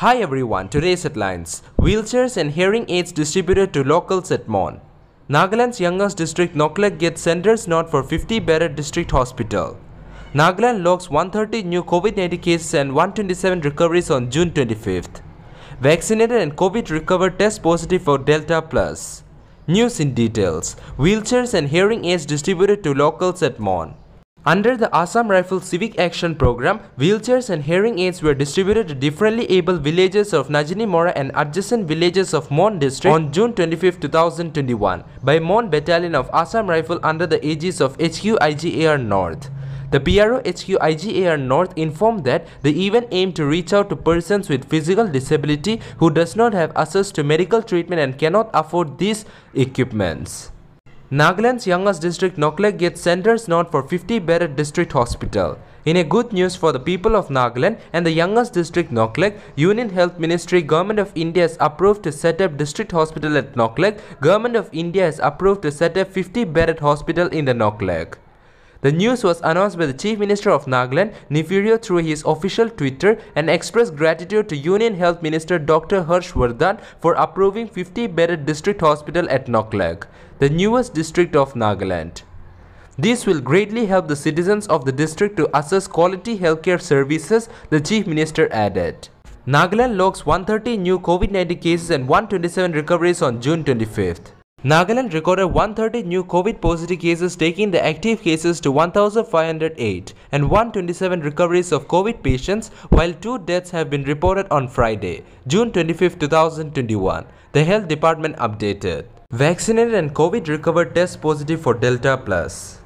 Hi everyone, today's headlines. Wheelchairs and hearing aids distributed to locals at Mon. Nagaland's youngest district Noklak gets centers not for 50 bedded district hospital. Nagaland logs 130 new COVID-19 cases and 127 recoveries on June 25th. Vaccinated and COVID recovered test positive for Delta Plus. News in details. Wheelchairs and hearing aids distributed to locals at Mon. Under the Assam Rifle Civic Action Program, wheelchairs and hearing aids were distributed to differently able villages of Najini Mora and adjacent villages of Mon district on June 25, 2021 by Mon Battalion of Assam Rifle under the aegis of HQ IGAR North. The PRO HQ IGAR North informed that the event aimed to reach out to persons with physical disability who does not have access to medical treatment and cannot afford these equipments. Nagaland's youngest district Noklak gets centers not for 50 bedded district hospital. In a good news for the people of Nagaland and the youngest district Noklak, Union Health Ministry Government of India has approved to set up district hospital at Noklak. Government of India has approved to set up 50 bedded hospital in the Noklak. The news was announced by the Chief Minister of Nagaland, Neiphiu through his official Twitter and expressed gratitude to Union Health Minister Dr. Harsh Vardhan for approving 50-bedded district hospital at Noklak, the newest district of Nagaland. This will greatly help the citizens of the district to access quality healthcare services, the Chief Minister added. Nagaland logs 130 new COVID-19 cases and 127 recoveries on June 25th. Nagaland recorded 130 new COVID positive cases taking the active cases to 1508 and 127 recoveries of COVID patients while two deaths have been reported on Friday, June 25, 2021. The health department updated. Vaccinated and COVID recovered test positive for Delta Plus.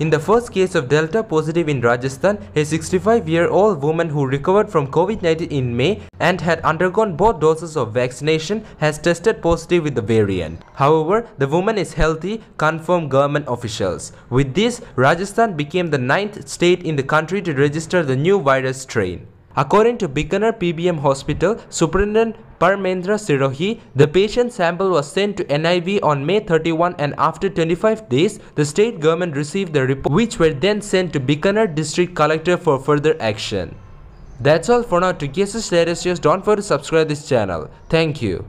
In the first case of Delta positive in Rajasthan, a 65-year-old woman who recovered from COVID-19 in May and had undergone both doses of vaccination has tested positive with the variant. However, the woman is healthy, confirmed government officials. With this, Rajasthan became the ninth state in the country to register the new virus strain. According to Bikaner PBM Hospital, Superintendent Parmendra Sirohi, the patient sample was sent to NIV on May 31 and after 25 days, the state government received the report which were then sent to Bikaner District Collector for further action. That's all for now. To get us latest news, don't forget to subscribe this channel. Thank you.